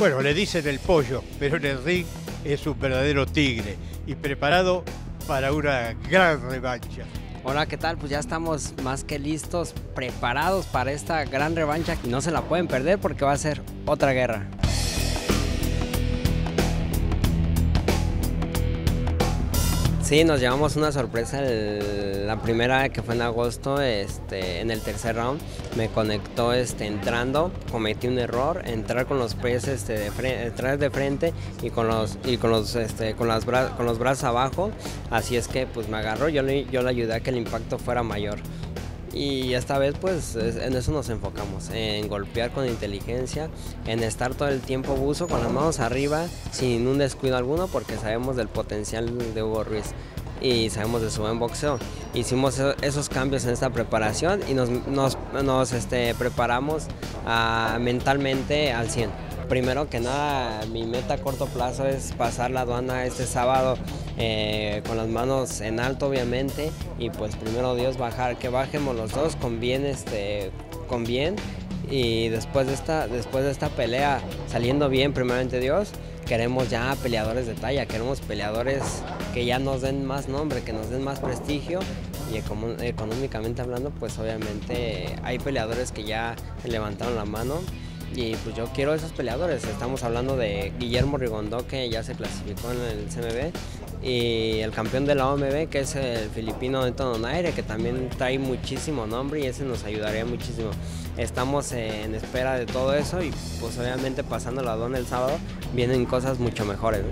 Bueno, le dicen el pollo, pero en el ring es un verdadero tigre y preparado para una gran revancha. Hola, ¿qué tal? Pues ya estamos más que listos, preparados para esta gran revancha no se la pueden perder porque va a ser otra guerra. Sí, nos llevamos una sorpresa. la primera que fue en agosto, este, en el tercer round, me conectó este, entrando, cometí un error, entrar con los pies este, de frente, de frente y con los y con los este, con las con los brazos abajo. Así es que pues me agarró, yo le, yo le ayudé a que el impacto fuera mayor. Y esta vez pues en eso nos enfocamos, en golpear con inteligencia, en estar todo el tiempo buzo con las manos arriba sin un descuido alguno porque sabemos del potencial de Hugo Ruiz y sabemos de su buen boxeo. Hicimos esos cambios en esta preparación y nos, nos, este, preparamos ah, mentalmente al 100 primero que nada, mi meta a corto plazo es pasar la aduana este sábado eh, con las manos en alto, obviamente, y pues primero Dios bajar, que bajemos los dos con bien, este, con bien, y después de esta, después de esta pelea saliendo bien, primeramente Dios, queremos ya peleadores de talla, queremos peleadores que ya nos den más nombre, que nos den más prestigio. Y económicamente hablando, pues obviamente hay peleadores que ya levantaron la mano y pues yo quiero esos peleadores. Estamos hablando de Guillermo Rigondó, que ya se clasificó en el CMB, y el campeón de la OMB, que es el filipino Anton Donaire, que también trae muchísimo nombre y ese nos ayudaría muchísimo. Estamos en espera de todo eso y pues obviamente pasando la aduana el sábado vienen cosas mucho mejores.